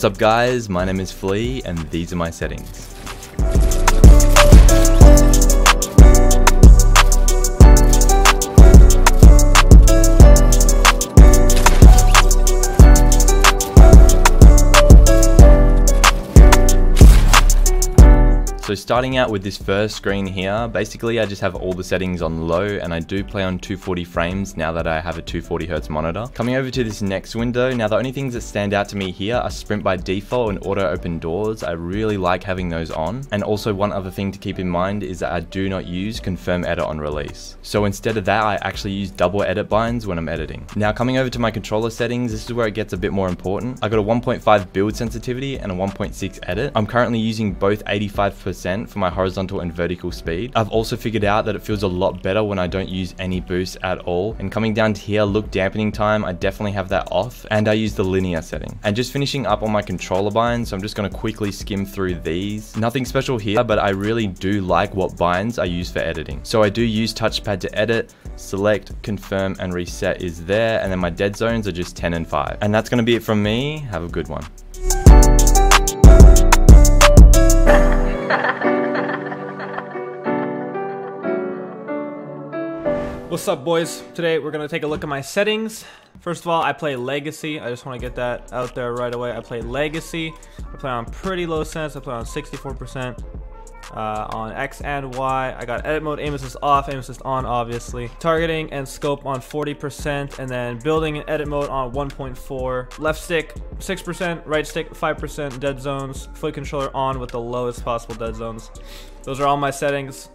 What's up guys, my name is Flea and these are my settings. So starting out with this first screen here, basically I just have all the settings on low and I do play on 240 frames now that I have a 240Hz monitor. Coming over to this next window, now the only things that stand out to me here are sprint by default and auto open doors. I really like having those on. And also one other thing to keep in mind is that I do not use confirm edit on release. So instead of that, I actually use double edit binds when I'm editing. Now coming over to my controller settings, this is where it gets a bit more important. I got a 1.5 build sensitivity and a 1.6 edit. I'm currently using both 85% for my horizontal and vertical speed. I've also figured out that it feels a lot better when I don't use any boost at all. And coming down to here, look dampening time, I definitely have that off and I use the linear setting. And just finishing up on my controller binds, so I'm just gonna quickly skim through these. Nothing special here, but I really do like what binds I use for editing. So I do use touchpad to edit, select, confirm, and reset is there. And then my dead zones are just 10 and 5. And that's gonna be it from me. Have a good one. What's up boys? Today we're gonna take a look at my settings. First of all, I play Legacy. I just wanna get that out there right away. I play Legacy. I play on pretty low sense. I play on 64%. Uh, on X and Y, I got edit mode, aim assist off, aim assist on, obviously. Targeting and scope on 40%, and then building and edit mode on 1.4. Left stick 6%, right stick 5%, dead zones, foot controller on with the lowest possible dead zones. Those are all my settings.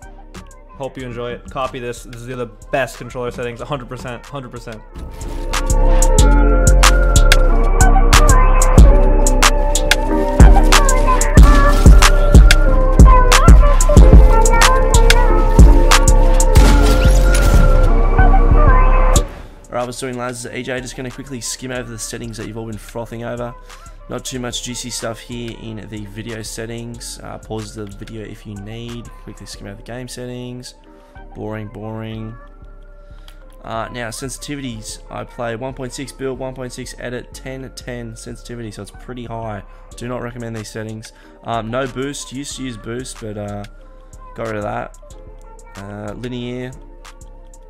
Hope you enjoy it. Copy this. This is the best controller settings. 100%. 100%. Alright, was doing lads, EJ just going to quickly skim over the settings that you've all been frothing over. Not too much juicy stuff here in the video settings. Uh, pause the video if you need. Quickly skim over the game settings. Boring, boring. Uh, now, sensitivities. I play 1.6 build, 1.6 edit, 10 10 sensitivity, so it's pretty high. Do not recommend these settings. Um, no boost. Used to use boost, but uh, got rid of that. Uh, linear,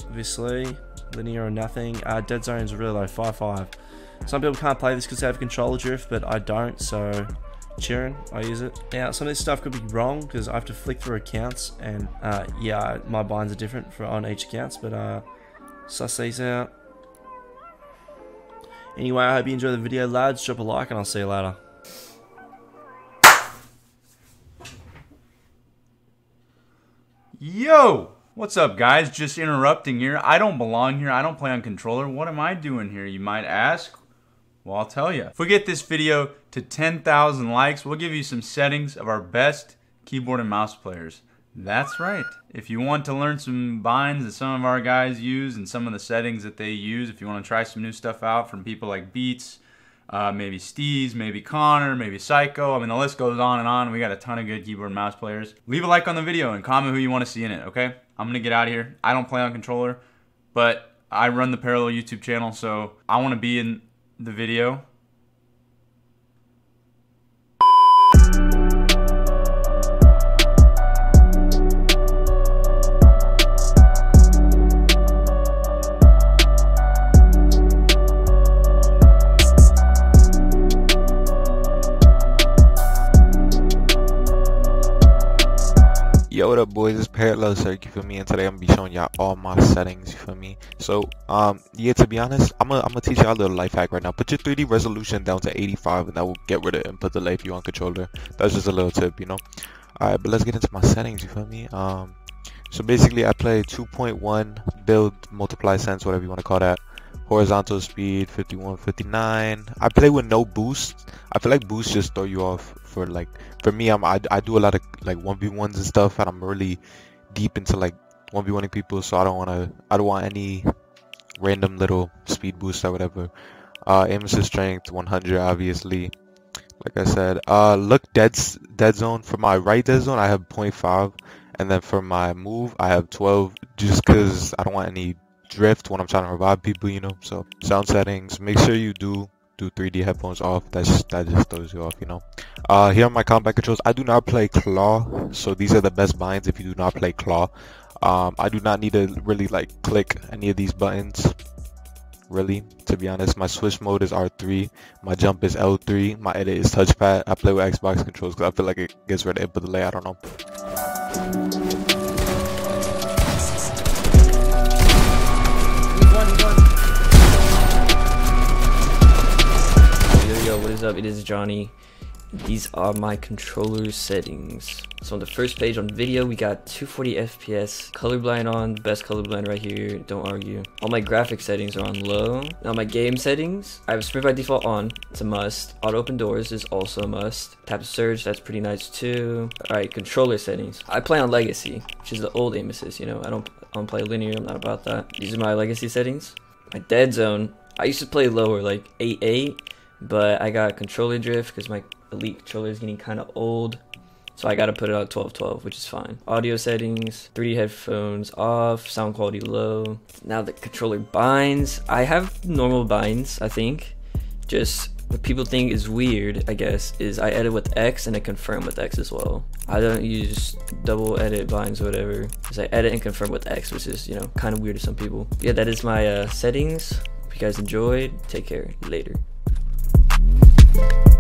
obviously. Linear or nothing. Uh, dead zone's are really low, 5 5. Some people can't play this because they have a controller drift, but I don't, so cheering, I use it. Now, some of this stuff could be wrong because I have to flick through accounts, and uh, yeah, my binds are different for on each accounts, but uh, suss these out. Anyway, I hope you enjoy the video, lads. Drop a like, and I'll see you later. Yo! What's up, guys? Just interrupting here. I don't belong here. I don't play on controller. What am I doing here, you might ask? Well, I'll tell you. If we get this video to 10,000 likes, we'll give you some settings of our best keyboard and mouse players. That's right. If you want to learn some binds that some of our guys use and some of the settings that they use, if you want to try some new stuff out from people like Beats, uh, maybe Steez, maybe Connor, maybe Psycho. I mean, the list goes on and on. We got a ton of good keyboard and mouse players. Leave a like on the video and comment who you want to see in it, okay? I'm going to get out of here. I don't play on controller, but I run the Parallel YouTube channel, so I want to be in the video. Yo, what up, boys? It's Parallel Serk, you feel me? And today I'm gonna be showing y'all all my settings, you feel me? So, um, yeah, to be honest, I'm gonna, I'm gonna teach y'all a little life hack right now. Put your 3D resolution down to 85, and that will get rid of input delay if you're on controller. That's just a little tip, you know? Alright, but let's get into my settings, you feel me? Um, so basically, I play 2.1 build, multiply sense, whatever you want to call that. Horizontal speed 51, 59. I play with no boost. I feel like boost just throw you off for like for me I'm I, I do a lot of like 1v1s and stuff and I'm really deep into like 1v1ing people so I don't want to I don't want any random little speed boost or whatever. Uh aim assist strength 100 obviously. Like I said, uh look dead dead zone for my right dead zone I have 0.5 and then for my move I have 12 just cuz I don't want any drift when I'm trying to revive people, you know. So sound settings, make sure you do do 3D headphones off. That's that just throws you off, you know. Uh, here are my combat controls. I do not play claw, so these are the best binds if you do not play claw. Um, I do not need to really like click any of these buttons. Really, to be honest, my switch mode is R3, my jump is L3, my edit is touchpad. I play with Xbox controls because I feel like it gets rid of input delay. I don't know. Up? It is Jonny. These are my controller settings. So on the first page on video, we got 240 FPS, colorblind on, best colorblind right here, don't argue. All my graphic settings are on low. Now my game settings, I have sprint by default on, it's a must. Auto open doors is also a must. Tap to surge, that's pretty nice too. Alright, controller settings. I play on legacy, which is the old aim assist, you know, I don't, I don't play linear, I'm not about that. These are my legacy settings. My dead zone, I used to play lower, like 8-8, but I got controller drift because my elite controller is getting kind of old. So I gotta put it on 1212, which is fine. Audio settings, 3D headphones off, sound quality low. Now the controller binds. I have normal binds, I think. Just what people think is weird, I guess, is I edit with X and I confirm with X as well. I don't use double edit binds or whatever, because I edit and confirm with X, which is, you know, kind of weird to some people. Yeah, that is my uh, settings. Hope you guys enjoyed. Take care. Later. Wasn't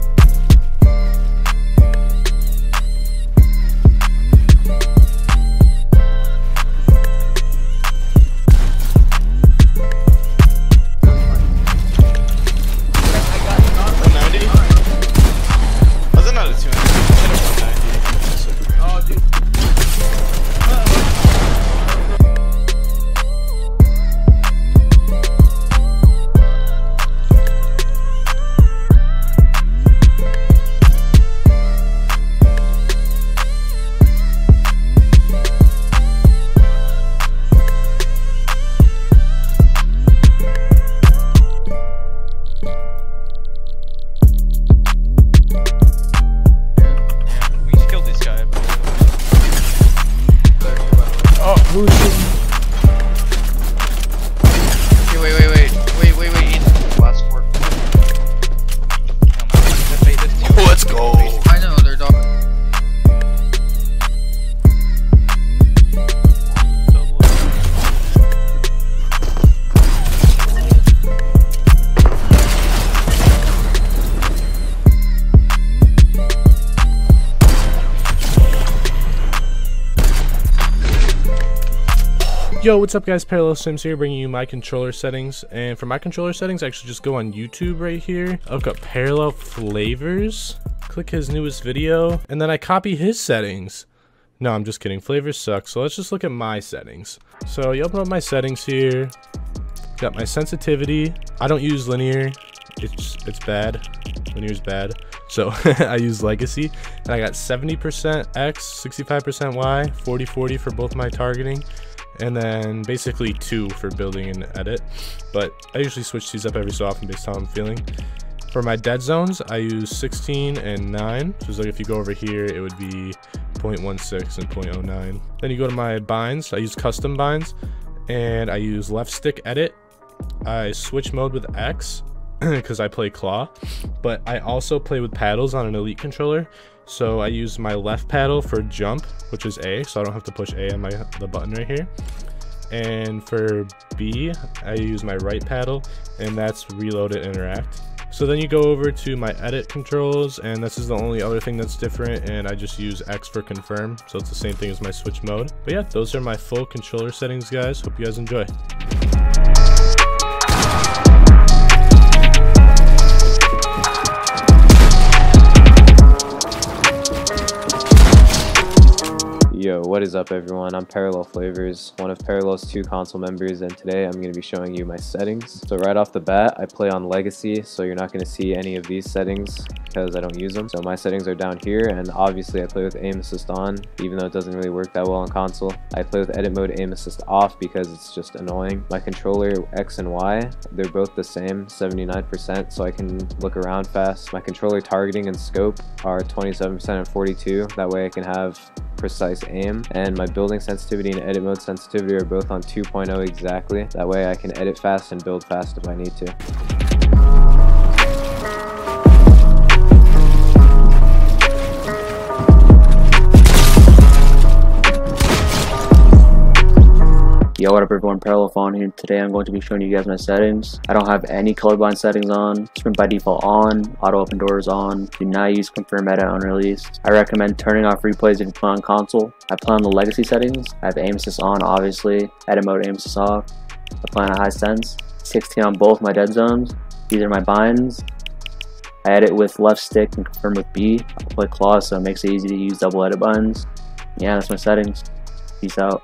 Yo, what's up guys? Parallel Symz here bringing you my controller settings. And for my controller settings, I actually just go on YouTube right here. I've got Parallel Flavors. Click his newest video. And then I copy his settings. No, I'm just kidding. Flavors suck. So let's just look at my settings. So you open up my settings here. Got my sensitivity. I don't use linear. It's it's bad. Linear's bad. So I use legacy. And I got 70% X, 65% Y, 40-40 for both my targeting and then basically two for building and edit. But I usually switch these up every so often based on how I'm feeling. For my dead zones, I use 16 and 9. So it's like if you go over here, it would be 0.16 and 0.09. Then you go to my binds. I use custom binds, and I use left stick edit. I switch mode with X because I play claw, but I also play with paddles on an elite controller. So I use my left paddle for jump, which is A, so I don't have to push A on my the button right here. And for B, I use my right paddle, and that's reload and interact. So then you go over to my edit controls, and this is the only other thing that's different, and I just use X for confirm, so it's the same thing as my switch mode. But yeah, those are my full controller settings, guys. Hope you guys enjoy. What is up everyone? I'm Parallel Flavors, one of Parallel's two console members, and today I'm going to be showing you my settings. So right off the bat, I play on Legacy, so you're not going to see any of these settings because I don't use them. So my settings are down here, and obviously I play with aim assist on, even though it doesn't really work that well on console. I play with edit mode aim assist off because it's just annoying. My controller X and Y, they're both the same, 79%, so I can look around fast. My controller targeting and scope are 27% and 42, that way I can have precise aim and my building sensitivity and edit mode sensitivity are both on 2.0 exactly. That way I can edit fast and build fast if I need to Yo, what up everyone, Parallel Fallen here. Today I'm going to be showing you guys my settings. I don't have any colorblind settings on. Sprint by default on. Auto open doors on. Do not use confirm edit unreleased. I recommend turning off replays if you play on console. I play on the legacy settings. I have aim assist on, obviously. Edit mode aim assist off. I play on a high sense. 16 on both my dead zones. These are my binds. I edit with left stick and confirm with B. I play claw so it makes it easy to use double edit buttons. Yeah, that's my settings. Peace out.